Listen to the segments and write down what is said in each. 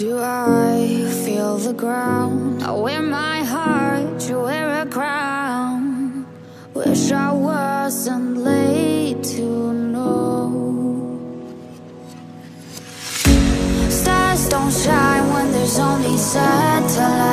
do I feel the ground? I wear my heart, you wear a crown. Wish I wasn't late to know. Stars don't shine when there's only satellites.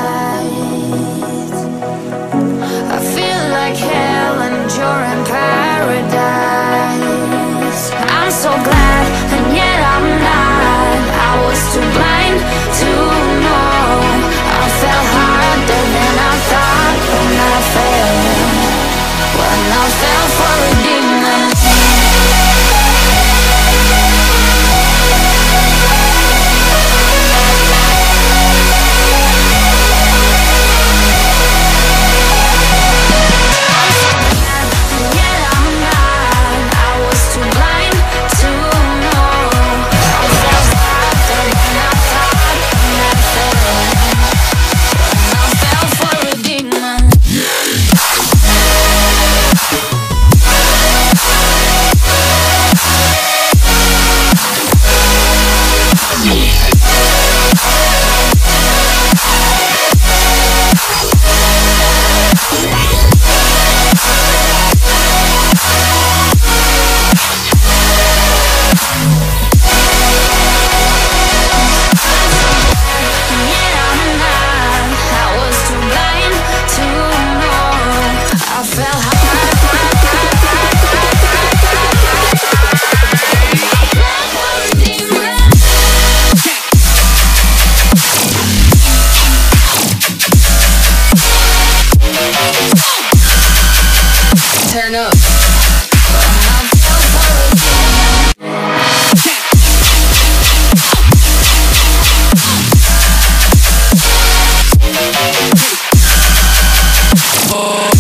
Oh.